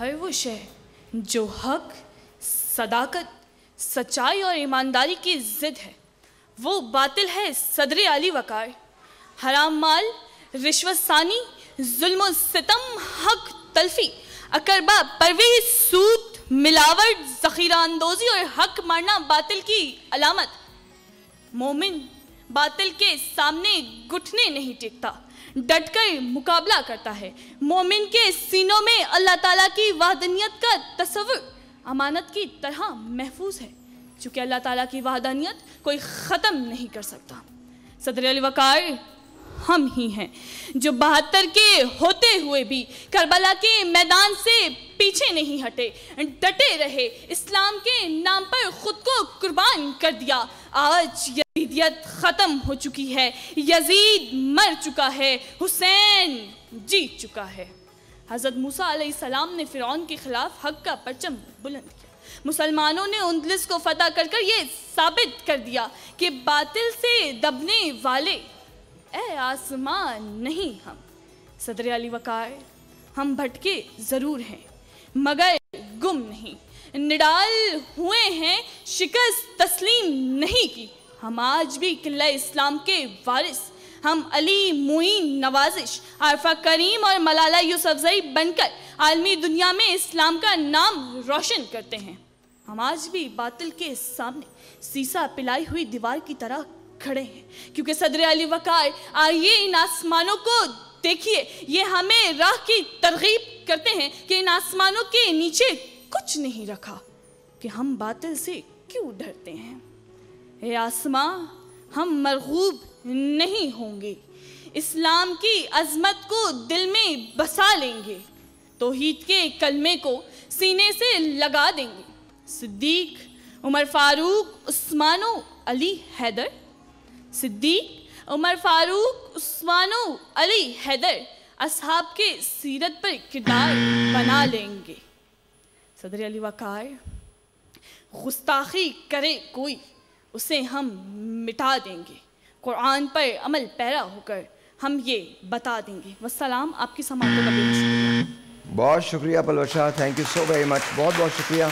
हर वो शय, जो हक, सदाकत, सच्चाई और ईमानदारी की जिद है। वो बातिल है सदर अली वकार। हराम माल रिश्वत सानी जुल्म सितम, हक तलफी, अकरबा परवेज सूद मिलावट, जखीरा अंदोजी और हक मारना बातिल की अलामत। मोमिन बातिल के सामने घुटने नहीं टेकता, डटकर मुकाबला करता है। मोमिन के सीनों में अल्लाह ताला की वादनियत का तस्वुर अमानत की तरह महफूज है। चूँकि अल्लाह ताला की वाहदानियत कोई ख़त्म नहीं कर सकता। सदर अली वकार हम ही हैं, जो बहत्तर के होते हुए भी करबला के मैदान से पीछे नहीं हटे, डटे रहे, इस्लाम के नाम पर खुद को कुर्बान कर दिया। आज यजीदियत ख़त्म हो चुकी है, यजीद मर चुका है, हुसैन जीत चुका है। हज़रत मूसा सलाम ने फ़िरौन के ख़िलाफ़ हक का परचम बुलंद किया। मुसलमानों ने उनलिस को फतह कर कर ये साबित कर दिया कि बातिल से दबने वाले ए आसमान, नहीं हम। सदर अली वकार हम भटके ज़रूर हैं, मगर गुम नहीं। निडाल हुए हैं, शिकस्त, तस्लीम नहीं की। हम आज भी किला इस्लाम के वारिस। हम अली मुइन नवाजिश, आरफा करीम और मलाला यूसफजई बनकर आलमी दुनिया में इस्लाम का नाम रोशन करते हैं। हम आज भी बातिल के सामने सीसा पिलाई हुई दीवार की तरह खड़े हैं। क्योंकि सदर अली वकार आइए इन आसमानों को देखिए। ये हमें राह की तरगीब करते हैं कि इन आसमानों के नीचे कुछ नहीं रखा कि हम बातिल से क्यों डरते हैं। हे आसमां, हम मरगूब नहीं होंगे। इस्लाम की अजमत को दिल में बसा लेंगे। तोहीद के कलमे को सीने से लगा देंगे। सिद्दीक, उमर फारूक, उस्मानो अली हैदर सिद्दीक, उमर फारूक, उस्मानो, अली हैदर, असहाब के सीरत पर किरदार बना लेंगे। सदर अली वकार, गुस्ताखी करे कोई, उसे हम मिटा देंगे। कुरान पर अमल पैरा होकर हम ये बता देंगे। वसलाम आपकी समाप्त बहुत शुक्रिया Palwasha thank you so very much बहुत बहुत शुक्रिया।